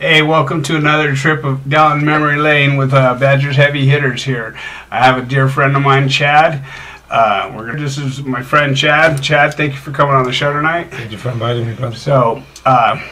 Hey, welcome to another trip of down memory lane with uh, Badgers heavy hitters here. I have a dear friend of mine, Chad. Uh, we're gonna, this is my friend Chad. Chad, thank you for coming on the show tonight. Thank you for inviting me, brother. So, uh,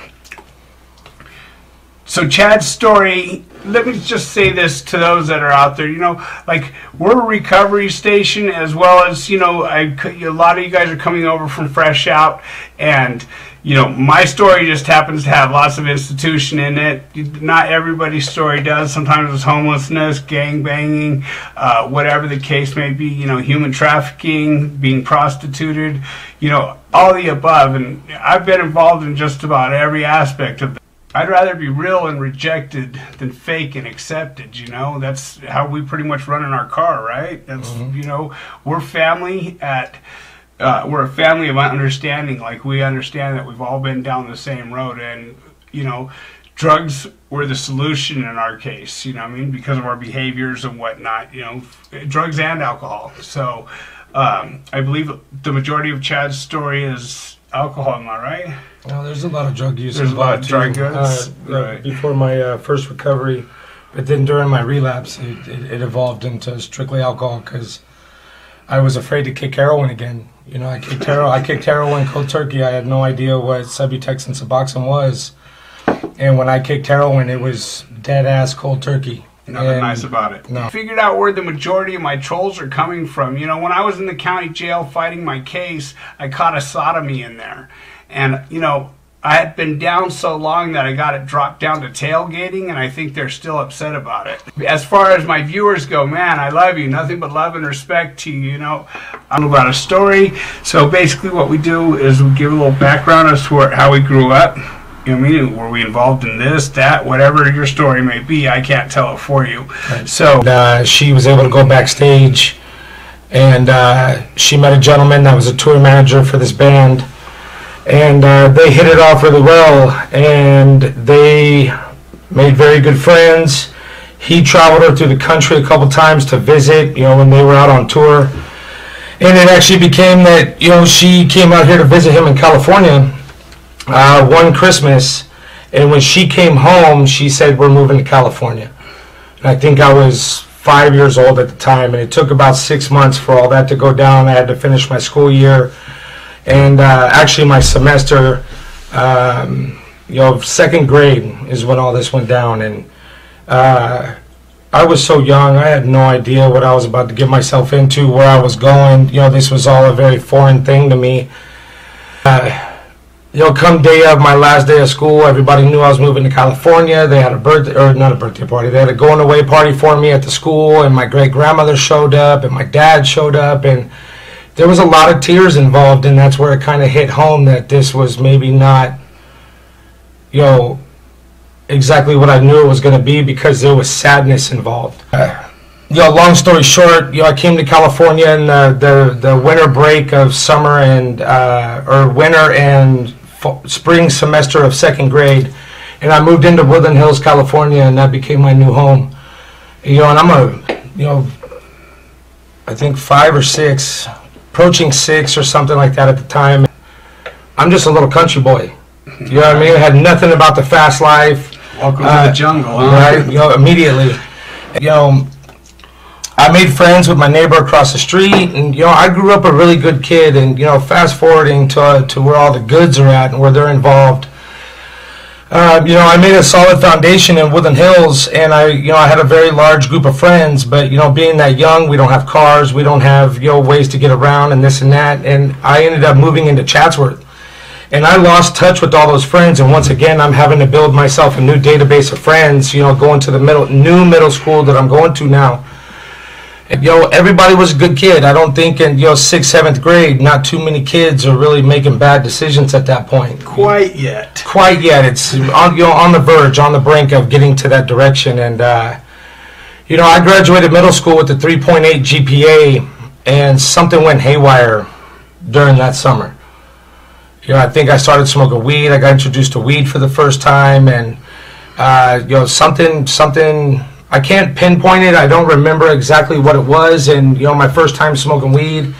so Chad's story. Let me just say this to those that are out there. You know, like we're a recovery station as well as you know. I, a lot of you guys are coming over from Fresh Out, and you know my story just happens to have lots of institution in it. Not everybody's story does. Sometimes it's homelessness, gang banging, uh, whatever the case may be. You know, human trafficking, being prostituted. You know, all the above. And I've been involved in just about every aspect of. I'd rather be real and rejected than fake and accepted. You know, that's how we pretty much run in our car, right? That's you know, we're family at. Uh, we're a family of understanding. Like we understand that we've all been down the same road, and you know, drugs were the solution in our case. You know, what I mean, because of our behaviors and whatnot. You know, drugs and alcohol. So, um, I believe the majority of Chad's story is alcohol. Am I right? Well, there's a lot of drug use. There's a lot of drug Uh, uh, right. Before my uh, first recovery, but then during my relapse, it, it, it evolved into strictly alcohol because I was afraid to kick heroin again. You know, I kicked heroin. I kicked heroin cold turkey. I had no idea what Subutex and Suboxone was, and when I kicked heroin, it was dead ass cold turkey. Nothing And- nice about it. no. Figured out where the majority of my trolls are coming from. You know, when I was in the county jail fighting my case, I caught a sodomy in there. And, you know, I had been down so long that I got it dropped down to tailgating, and I think they're still upset about it. As far as my viewers go, man, I love you. Nothing but love and respect to you. You know, I'm about a story. So basically, what we do is we give a little background as to where, how we grew up. You know what I mean? Were we involved in this, that, whatever your story may be? I can't tell it for you. So, uh, she was able to go backstage, and uh, she met a gentleman that was a tour manager for this band, and uh, they hit it off really well, and they made very good friends. He traveled her through the country a couple times to visit, you know, when they were out on tour. And it actually became that, you know, she came out here to visit him in California uh, one Christmas, and when she came home, she said, "We're moving to California." And I think I was five years old at the time, and it took about six months for all that to go down. I had to finish my school year, and uh, actually my semester, um, you know, second grade is when all this went down, and uh, I was so young. I had no idea what I was about to get myself into, where I was going. You know, this was all a very foreign thing to me. Uh, you know, come day of my last day of school, everybody knew I was moving to California. They had a birthday, or not a birthday party. They had a going away party for me at the school, and my great grandmother showed up, and my dad showed up, and there was a lot of tears involved, and that's where it kind of hit home that this was maybe not, you know, exactly what I knew it was going to be because there was sadness involved. Uh, you know, long story short, you know, I came to California in the the, the winter break of summer and uh, or winter and spring semester of second grade, and I moved into Woodland Hills, California, and that became my new home. You know, and I'm a, you know, I think five or six, approaching six or something like that at the time. I'm just a little country boy. You know what I mean? I had nothing about the fast life welcome to Uh, the jungle, huh? right? You know, immediately. You know, I made friends with my neighbor across the street, and you know, I grew up a really good kid. And you know, fast forwarding to to where all the goods are at and where they're involved. Uh, you know, I made a solid foundation in Woodland Hills, and I, you know, I had a very large group of friends. But you know, being that young, we don't have cars, we don't have you know ways to get around, and this and that. And I ended up moving into Chatsworth and I lost touch with all those friends. And once again, I'm having to build myself a new database of friends. You know, going to the middle new middle school that I'm going to now. And, you know, everybody was a good kid. I don't think in you know sixth, seventh grade, not too many kids are really making bad decisions at that point. Quite yet. Quite yet, it's on you know on the verge, on the brink of getting to that direction. And uh, you know, I graduated middle school with a 3.8 GPA, and something went haywire during that summer you know, I think I started smoking weed. I got introduced to weed for the first time, and uh, you know, something, something. I can't pinpoint it. I don't remember exactly what it was. And you know, my first time smoking weed,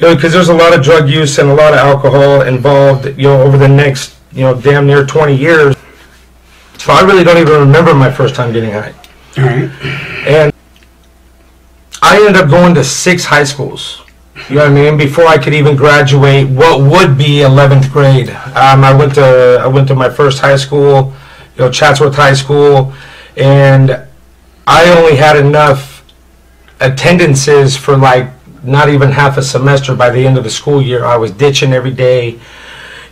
you know, because there's a lot of drug use and a lot of alcohol involved. You know, over the next, you know, damn near 20 years. So I really don't even remember my first time getting high. All right. And I ended up going to six high schools. You know what I mean? Before I could even graduate, what would be 11th grade. Um, I went to I went to my first high school, you know, Chatsworth High School, and I only had enough attendances for like not even half a semester by the end of the school year. I was ditching every day,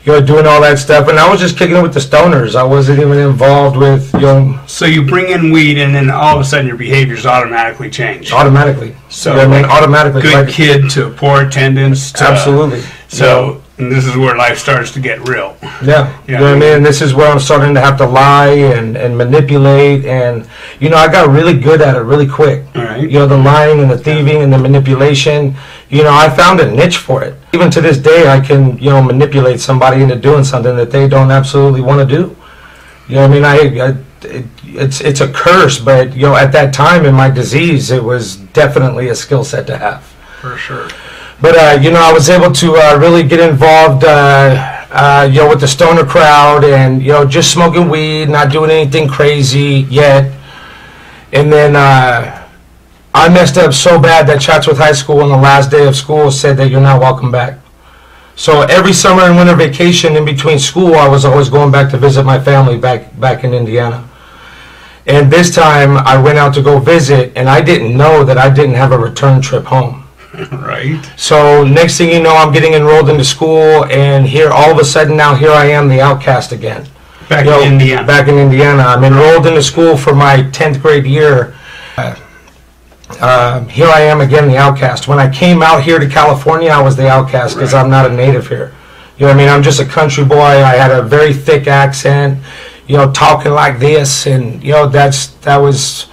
you know, doing all that stuff, and I was just kicking it with the stoners. I wasn't even involved with, you know, So you bring in weed, and then all of a sudden your behaviors automatically change. automatically. So, you know what I mean, automatically. Good like- kid to poor attendance. To, Absolutely. So and this is where life starts to get real. Yeah, you know what I mean. This is where I'm starting to have to lie and, and manipulate, and you know I got really good at it really quick. All right. You know the lying and the thieving and the manipulation. You know I found a niche for it. Even to this day, I can you know manipulate somebody into doing something that they don't absolutely want to do. You know what I mean? I, I it, it's it's a curse, but you know at that time in my disease, it was definitely a skill set to have. For sure. But uh, you know, I was able to uh, really get involved, uh, uh, you know, with the stoner crowd, and you know, just smoking weed, not doing anything crazy yet. And then uh, I messed up so bad that Chatsworth High School on the last day of school said that you're not welcome back. So every summer and winter vacation in between school, I was always going back to visit my family back back in Indiana. And this time, I went out to go visit, and I didn't know that I didn't have a return trip home. Right. So next thing you know, I'm getting enrolled into school, and here all of a sudden now here I am, the outcast again. Back You know, in Indiana. Back in Indiana, I'm enrolled into school for my 10th grade year. Uh, here I am again, the outcast. When I came out here to California, I was the outcast because Right. I'm not a native here. You know what I mean? I'm just a country boy. I had a very thick accent, you know, talking like this, and you know that's that was.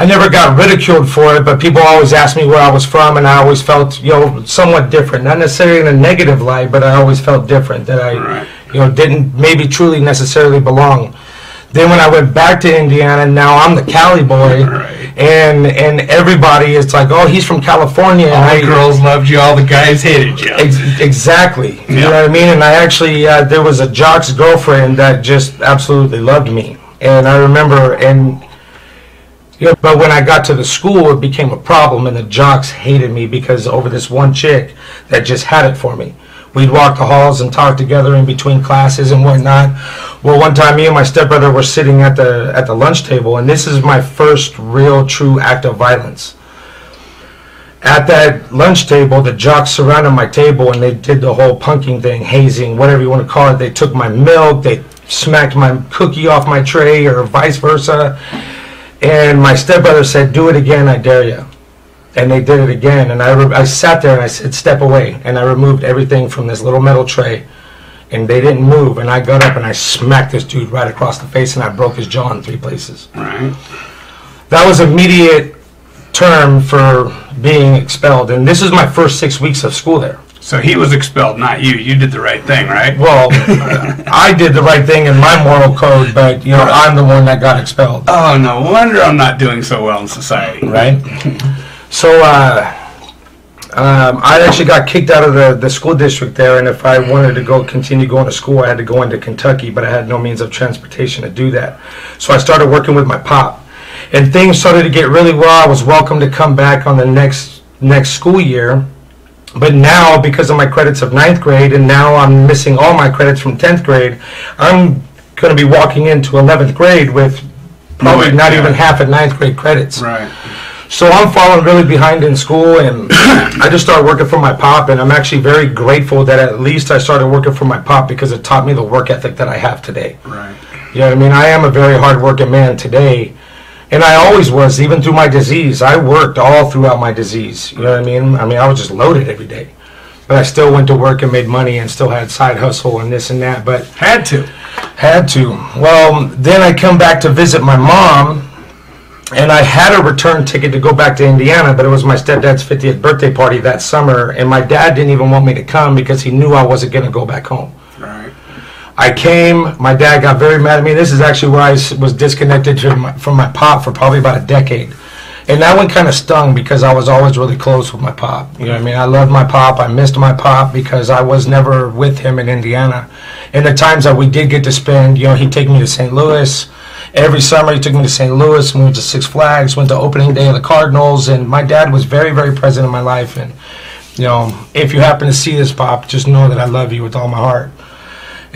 I never got ridiculed for it, but people always asked me where I was from, and I always felt, you know, somewhat different. Not necessarily in a negative light, but I always felt different. That I, Right. you know, didn't maybe truly necessarily belong. Then when I went back to Indiana, now I'm the Cali boy, Right. and and everybody is like, oh, he's from California. and All I- the girls loved you. All the guys hated you. Ex- exactly. You know what I mean? And I actually, uh, there was a jock's girlfriend that just absolutely loved me. And I remember, and, know, but when I got to the school, it became a problem, and the jocks hated me because over this one chick that just had it for me. We'd walk the halls and talk together in between classes and whatnot. Well, one time, me and my stepbrother were sitting at the at the lunch table, and this is my first real, true act of violence at that lunch table, the jocks surrounded my table and they did the whole punking thing, hazing, whatever you want to call it. They took my milk, they smacked my cookie off my tray, or vice versa. And my stepbrother said, "Do it again, I dare you." And they did it again. And I, re- I sat there and I said, "Step away." And I removed everything from this little metal tray. And they didn't move. And I got up and I smacked this dude right across the face and I broke his jaw in three places Right. that was immediate term for being expelled and this is my first six weeks of school there So he was expelled, not you. You did the right thing, right? well i did the right thing in my moral code but you know i'm the one that got expelled Oh, no wonder I'm not doing so well in society. right so uh, um, i actually got kicked out of the, the school district there and if i wanted to go continue going to school i had to go into kentucky but i had no means of transportation to do that so i started working with my pop and things started to get really well i was welcome to come back on the next next school year but now because of my credits of ninth grade and now i'm missing all my credits from 10th grade i'm going to be walking into 11th grade with probably Right, not yeah. even half of ninth grade credits Right. so I'm falling really behind in school, and I just started working for my pop, and I'm actually very grateful that at least I started working for my pop because it taught me the work ethic that I have today. Right. You know what I mean? I am a very hardworking man today, and I always was, even through my disease. I worked all throughout my disease. You know what I mean? I mean, I was just loaded every day, but I still went to work and made money, and still had side hustle and this and that. But Had to. had to. Well, then I come back to visit my mom, and I had a return ticket to go back to Indiana, but it was my stepdad's 50th birthday party that summer, and my dad didn't even want me to come because he knew I wasn't going to go back home. I came, my dad got very mad at me. This is actually where I was disconnected from my, from my pop for probably about a decade. And that one kind of stung because I was always really close with my pop. You know what I mean? I loved my pop. I missed my pop because I was never with him in Indiana. And the times that we did get to spend, you know, he'd take me to St. Louis. Every summer he took me to St. Louis. We went to Six Flags, went to opening day of the Cardinals. And my dad was very, very present in my life. And, you know, if you happen to see this pop, just know that I love you with all my heart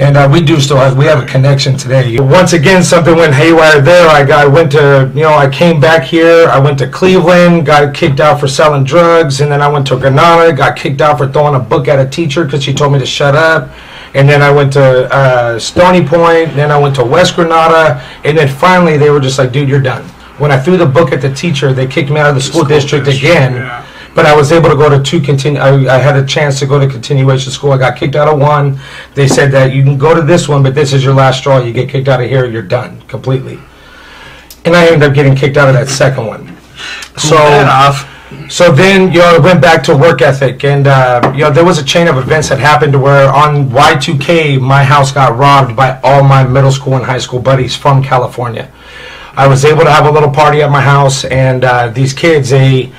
and uh, we do still have we have a connection today. Once again, something went haywire there. I got I went to you know I came back here. I went to Cleveland, got kicked out for selling drugs, and then I went to Granada, got kicked out for throwing a book at a teacher because she told me to shut up. And then I went to uh, Stony Point. Then I went to West Granada, and then finally they were just like, "Dude, you're done." When I threw the book at the teacher, they kicked me out of the, the school, school, district, district again. Yeah but I was able to go to two continue. I, I, had a chance to go to continuation school. I got kicked out of one. They said that you can go to this one, but this is your last straw. You get kicked out of here, you're done completely. And I ended up getting kicked out of that second one. So off. So then, you know, I went back to work ethic, and uh, you know, there was a chain of events that happened to where on Y2K, my house got robbed by all my middle school and high school buddies from California. I was able to have a little party at my house, and uh, these kids, they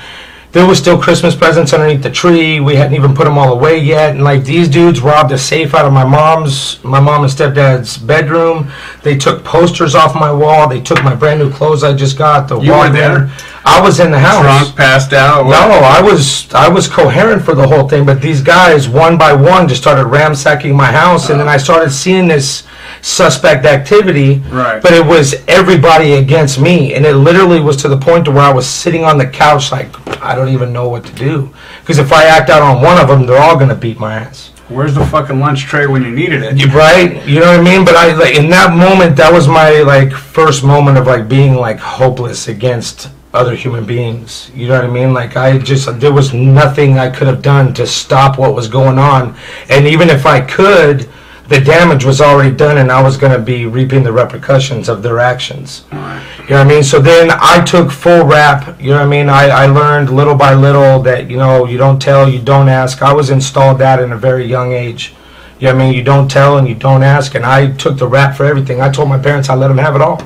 there was still Christmas presents underneath the tree. We hadn't even put them all away yet. And like these dudes robbed a safe out of my mom's, my mom and stepdad's bedroom. They took posters off my wall. They took my brand new clothes I just got. The you were there. I was in the house. Drunk, passed out. No, I was I was coherent for the whole thing. But these guys, one by one, just started ransacking my house, and oh. then I started seeing this suspect activity. Right. But it was everybody against me, and it literally was to the point to where I was sitting on the couch like I don't even know what to do because if I act out on one of them, they're all gonna beat my ass. Where's the fucking lunch tray when you needed it? You right? You know what I mean? But I like in that moment, that was my like first moment of like being like hopeless against other human beings. You know what I mean? Like I just there was nothing I could have done to stop what was going on, and even if I could the damage was already done and I was going to be reaping the repercussions of their actions. You know what I mean? So then I took full rap. You know what I mean? I, I learned little by little that, you know, you don't tell, you don't ask. I was installed that in a very young age. You know what I mean? You don't tell and you don't ask. And I took the rap for everything. I told my parents I let them have it all.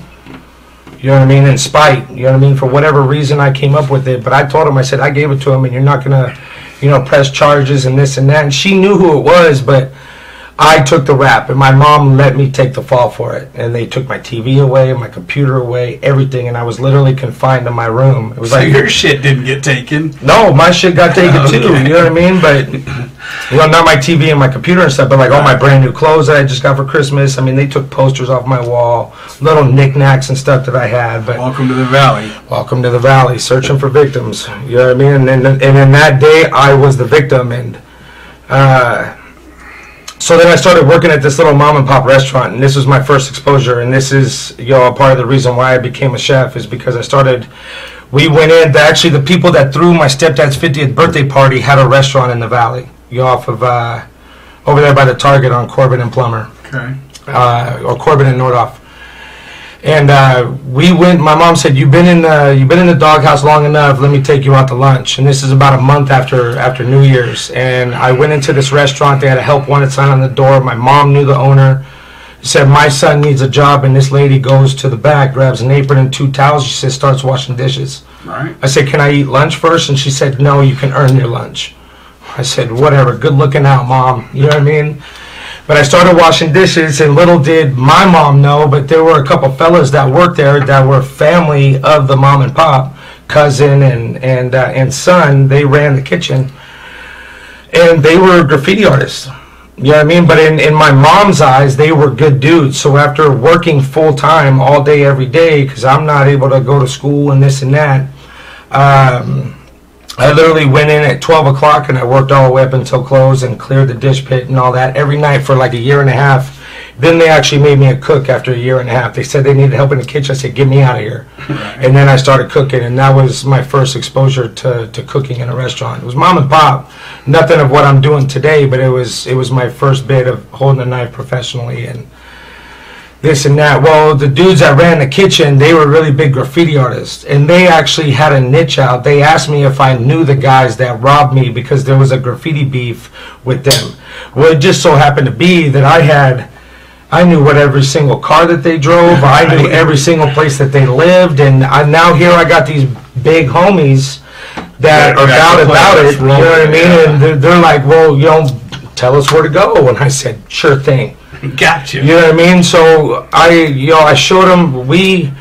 You know what I mean? In spite, you know what I mean? For whatever reason I came up with it. But I told them, I said, I gave it to them and you're not going to, you know, press charges and this and that. And she knew who it was, but I took the rap, and my mom let me take the fall for it. And they took my TV away, my computer away, everything, and I was literally confined to my room. It was so like your shit didn't get taken. No, my shit got taken okay. too. You know what I mean? But you know, not my TV and my computer and stuff, but like all my brand new clothes that I just got for Christmas. I mean, they took posters off my wall, little knickknacks and stuff that I had. But welcome to the valley. Welcome to the valley, searching for victims. You know what I mean? And then, and in that day, I was the victim, and. Uh, so then I started working at this little mom and pop restaurant, and this was my first exposure. And this is, you know, part of the reason why I became a chef is because I started. We went in. Actually, the people that threw my stepdad's 50th birthday party had a restaurant in the valley, you know, off of uh, over there by the Target on Corbin and Plummer. Okay. Uh, or Corbin and Nordhoff. And uh, we went. My mom said, "You've been in the you've been in the doghouse long enough. Let me take you out to lunch." And this is about a month after after New Year's. And I went into this restaurant. They had a help wanted sign on the door. My mom knew the owner. She Said my son needs a job, and this lady goes to the back, grabs an apron and two towels. She says starts washing dishes. Right. I said, "Can I eat lunch first? And she said, "No, you can earn your lunch." I said, "Whatever. Good looking out, mom. You know what I mean?" But I started washing dishes, and little did my mom know, but there were a couple fellas that worked there that were family of the mom and pop, cousin and and uh, and son. They ran the kitchen, and they were graffiti artists. You know what I mean? But in, in my mom's eyes, they were good dudes. So after working full time all day, every day, because I'm not able to go to school and this and that, um, I literally went in at 12 o'clock and I worked all the way up until close and cleared the dish pit and all that every night for like a year and a half. Then they actually made me a cook after a year and a half. They said they needed help in the kitchen. I said, get me out of here. and then I started cooking and that was my first exposure to, to cooking in a restaurant. It was mom and pop. Nothing of what I'm doing today, but it was, it was my first bit of holding a knife professionally and this and that. Well, the dudes that ran the kitchen, they were really big graffiti artists, and they actually had a niche out. They asked me if I knew the guys that robbed me because there was a graffiti beef with them. Well, it just so happened to be that I had I knew what every single car that they drove. I knew every single place that they lived, and I, now here I got these big homies that Yeah, are about about it. You know what I mean? yeah. And they're, they're like, "Well, you know, tell us where to go." And I said, "Sure thing." Gotcha. You You know what I mean? So I, you know, I showed them. We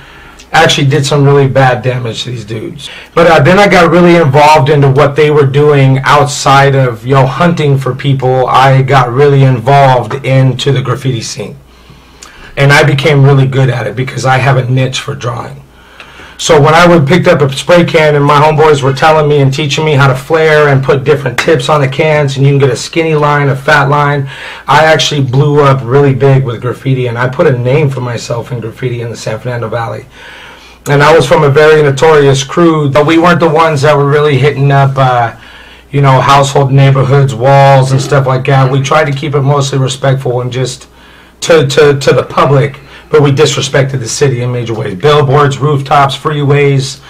actually did some really bad damage to these dudes. But uh, then I got really involved into what they were doing outside of, you know, hunting for people. I got really involved into the graffiti scene, and I became really good at it because I have a niche for drawing. So when I would pick up a spray can and my homeboys were telling me and teaching me how to flare and put different tips on the cans and you can get a skinny line, a fat line, I actually blew up really big with graffiti and I put a name for myself in graffiti in the San Fernando Valley. And I was from a very notorious crew, but we weren't the ones that were really hitting up, uh, you know, household neighborhoods, walls and stuff like that. We tried to keep it mostly respectful and just to, to, to the public, but we disrespected the city in major ways. Billboards, rooftops, freeways.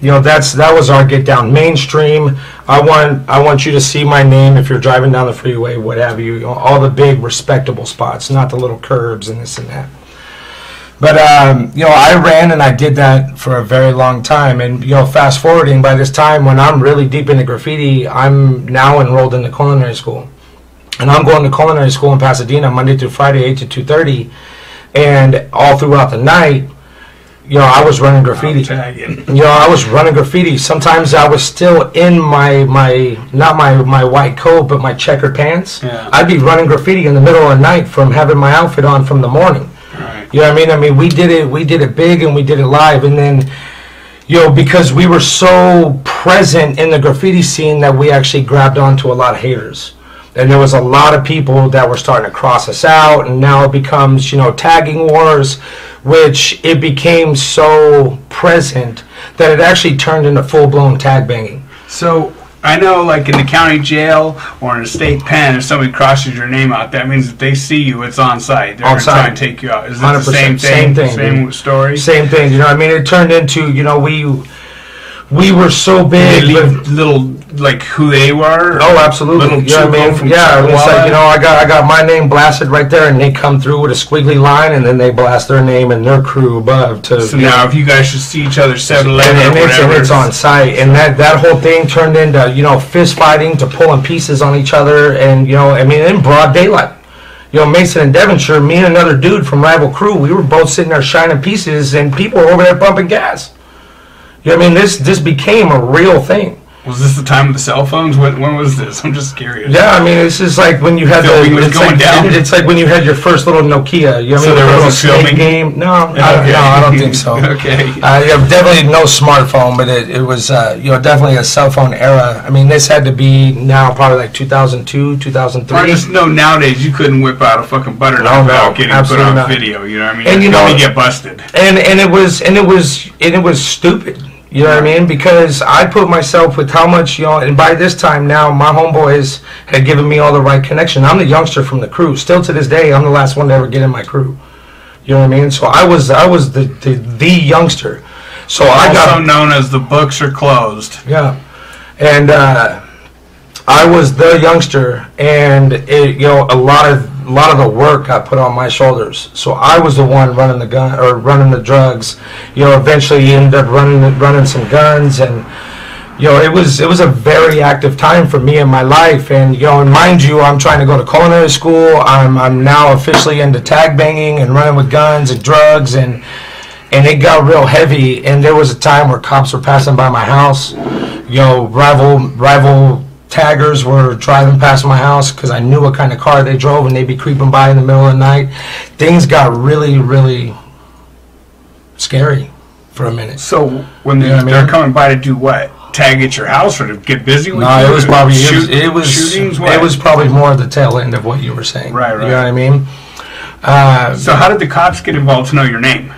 You know, that's that was our get down. Mainstream. I want I want you to see my name if you're driving down the freeway, what have you. you know, all the big respectable spots, not the little curbs and this and that. But um, you know, I ran and I did that for a very long time. And you know, fast forwarding by this time, when I'm really deep into graffiti, I'm now enrolled in the culinary school, and I'm going to culinary school in Pasadena Monday through Friday, eight to two thirty, and all throughout the night, you know, I was running graffiti. You know, I was running graffiti. Sometimes I was still in my my not my my white coat, but my checkered pants. Yeah. I'd be running graffiti in the middle of the night from having my outfit on from the morning. Right. You know what I mean? I mean, we did it. We did it big, and we did it live. And then, you know, because we were so present in the graffiti scene that we actually grabbed onto a lot of haters. And there was a lot of people that were starting to cross us out, and now it becomes, you know, tagging wars, which it became so present that it actually turned into full blown tag banging. So I know, like in the county jail or in a state pen, if somebody crosses your name out, that means if they see you, it's on sight. They're On to try site. and take you out. Is it the same thing? Same thing, Same dude. story. Same thing, you know. what I mean, it turned into, you know, we we were so big. leave little like who they were. Oh, absolutely. Little You know what I mean? from Yeah, it's Chapala. like you know, I got I got my name blasted right there, and they come through with a squiggly line, and then they blast their name and their crew above to. So know, now, if you guys should see each other 7 and, and or it's, and it's on sight, and that that whole thing turned into you know fist fighting to pulling pieces on each other, and you know, I mean, in broad daylight. You know, Mason and Devonshire, me and another dude from rival crew, we were both sitting there shining pieces, and people were over there pumping gas. You know I mean? This this became a real thing. Was this the time of the cell phones? When, when was this? I'm just curious. Yeah, I mean, it's just like when you had the. Was it's going like, down? It's like when you had your first little Nokia. You know, I So there the wasn't filming? game. No, I, Okay. no, I don't think so. okay. Uh, yeah, definitely no smartphone, but it, it was uh, you know definitely a cell phone era. I mean, this had to be now probably like 2002, 2003. I just know nowadays you couldn't whip out a fucking butter knife no, without getting put absolutely on not. video. You know what I mean? And you know- gonna get busted. and and it was and it was and it was stupid. You know what I mean? Because I put myself with how much you know, and by this time now, my homeboys had given me all the right connection. I'm the youngster from the crew. Still to this day, I'm the last one to ever get in my crew. You know what I mean? So I was I was the the, the youngster. So I Also got known as the books are closed. yeah, and uh, I was the youngster, and it, you know a lot of a lot of the work got put on my shoulders. So I was the one running the gun or running the drugs. You know, eventually you ended up running running some guns, and you know it was it was a very active time for me in my life. And you know, and mind you, I'm trying to go to culinary school. I'm I'm now officially into tag banging and running with guns and drugs and and it got real heavy and there was a time where cops were passing by my house you know rival rival taggers were driving past my house because i knew what kind of car they drove and they'd be creeping by in the middle of the night things got really really scary for a minute So when You know they're mean? coming by to do what? Tag at your house or to get busy with no you? it was probably it was, Shoot- it was shootings. What? it was probably more the tail end of what you were saying Right, right. you know what i mean uh, So how did the cops get involved to know your name?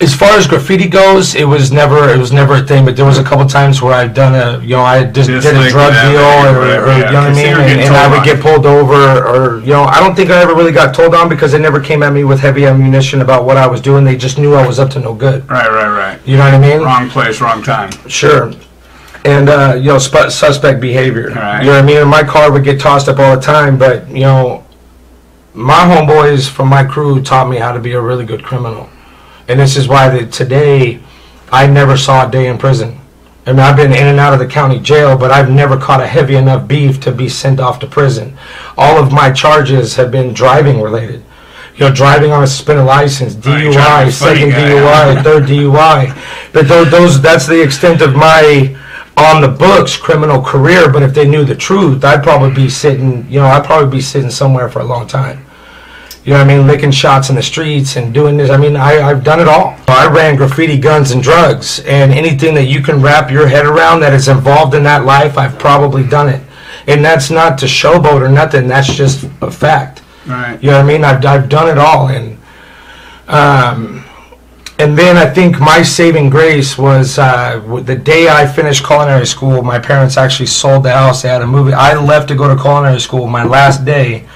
As far as graffiti goes, it was never it was never a thing. But there was a couple times where I've done a you know I just Just did a like drug that, deal or whatever, or yeah, you know what I 'cause mean, they were and, getting and I told would on. get pulled over or you know I don't think I ever really got told on because they never came at me with heavy ammunition about what I was doing. They just knew I was up to no good. Right, right, right. You know what I mean? Wrong place, wrong time. Sure. And uh, you know, sp- suspect behavior. Right. You know what I mean? And my car would get tossed up all the time, but you know, my homeboys from my crew taught me how to be a really good criminal, and this is why that today I never saw a day in prison. I mean, I've been in and out of the county jail, but I've never caught a heavy enough beef to be sent off to prison. All of my charges have been driving related. You know, driving on a suspended license, DUI, second guy, DUI, third DUI. But tho- those, that's the extent of my on the books criminal career. But if they knew the truth, I'd probably be sitting, you know, I'd probably be sitting somewhere for a long time. You know what I mean? Licking shots in the streets and doing this. I mean, I, I've done it all. I ran graffiti, guns, and drugs. And anything that you can wrap your head around that is involved in that life, I've probably done it. And that's not to showboat or nothing. That's just a fact. Right. You know what I mean? I've, I've done it all. And, um, and then I think my saving grace was uh, the day I finished culinary school. My parents actually sold the house. They had a movie. I left to go to culinary school. My last day,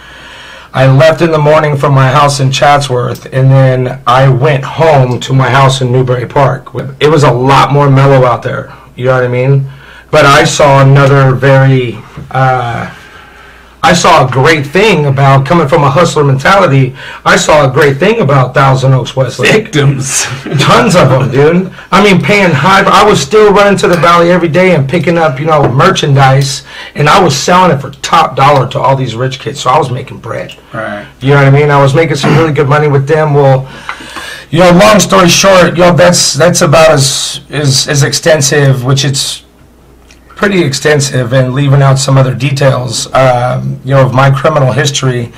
I left in the morning from my house in Chatsworth, and then I went home to my house in Newbury Park. It was a lot more mellow out there. You know what I mean? But I saw another very. Uh, I saw a great thing about coming from a hustler mentality. I saw a great thing about Thousand Oaks Westlake. Victims. Tons of them, dude. I mean, paying high. I was still running to the valley every day and picking up, you know, merchandise, and I was selling it for top dollar to all these rich kids. So I was making bread. right. You know what I mean? I was making some really good money with them. Well, you know, long story short, you know, that's that's about as as, as extensive, which it's pretty extensive, and leaving out some other details, um, you know, of my criminal history.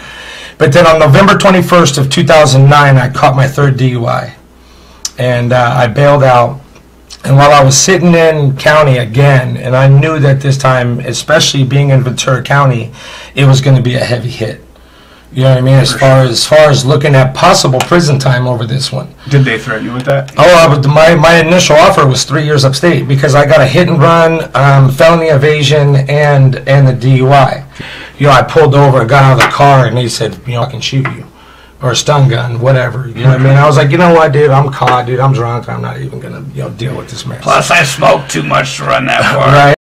But then on November 21st of 2009, I caught my third DUI, and uh, I bailed out. And while I was sitting in county again, and I knew that this time, especially being in Ventura County, it was going to be a heavy hit. You know what I mean? As far as far as looking at possible prison time over this one. Did they threaten you with that? Oh, I would, my my initial offer was three years upstate because I got a hit and run, um, felony evasion, and and the DUI. You know, I pulled over, got out of the car, and they said, you know, I can shoot you, or a stun gun, whatever. You know what I mean? I was like, you know what, dude? I'm caught, dude. I'm drunk. I'm not even gonna you know deal with this mess. Plus, I smoked too much to run that far. Right.